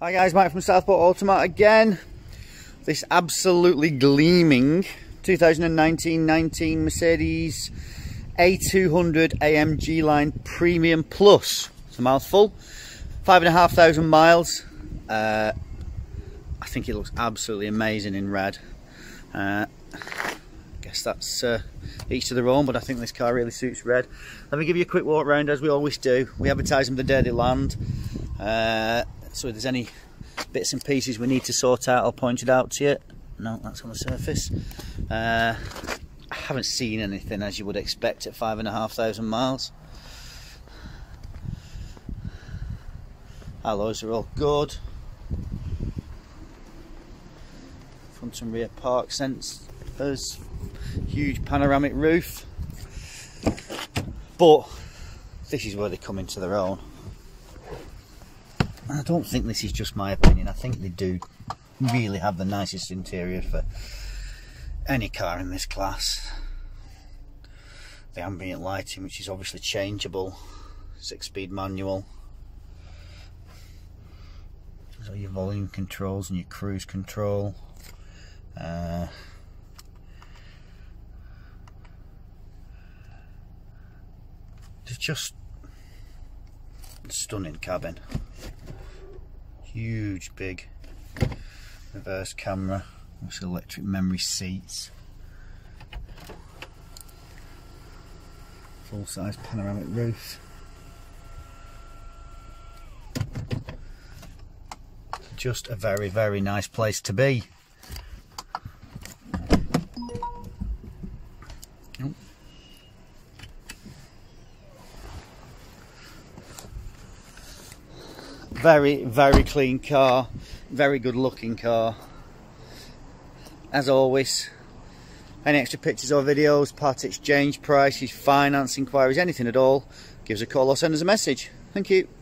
Hi guys, Mike from Southport Automart again. This absolutely gleaming 2019-19 Mercedes A200 AMG Line Premium Plus. It's a mouthful. Five and a half thousand miles. Uh, I think it looks absolutely amazing in red. Uh, I guess that's uh, each to their own, but I think this car really suits red. Let me give you a quick walk around as we always do. We advertise them the they land. So if there's any bits and pieces we need to sort out, I'll point it out to you. No, that's on the surface. Uh, I haven't seen anything as you would expect at five and a half thousand miles. Alloys are all good. Front and rear park sensors. Huge panoramic roof. But this is where they come into their own. I don't think this is just my opinion. I think they do really have the nicest interior for any car in this class. The ambient lighting, which is obviously changeable, six-speed manual. So your volume controls and your cruise control. Uh, it's just stunning cabin huge big reverse camera with electric memory seats. Full size panoramic roof. Just a very very nice place to be very very clean car. Very good looking car. As always any extra pictures or videos part exchange prices finance inquiries anything at all give us a call or send us a message. Thank you